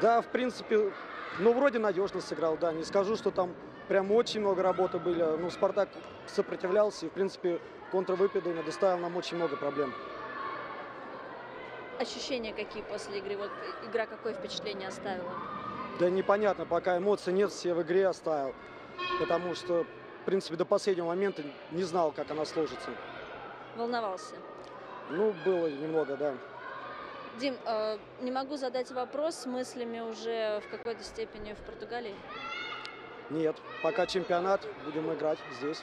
Да, в принципе, ну, вроде надежно сыграл, да. Не скажу, что там прям очень много работы были. Ну, Спартак сопротивлялся и, в принципе, контрвыпады доставил нам очень много проблем. Ощущения какие после игры? Вот игра какое впечатление оставила? Да непонятно, пока эмоций нет, все в игре оставил. Потому что, в принципе, до последнего момента не знал, как она сложится. Волновался? Ну, было немного, да. Дим, э, не могу задать вопрос с мыслями уже в какой-то степени в Португалии. Нет, пока чемпионат, будем играть здесь.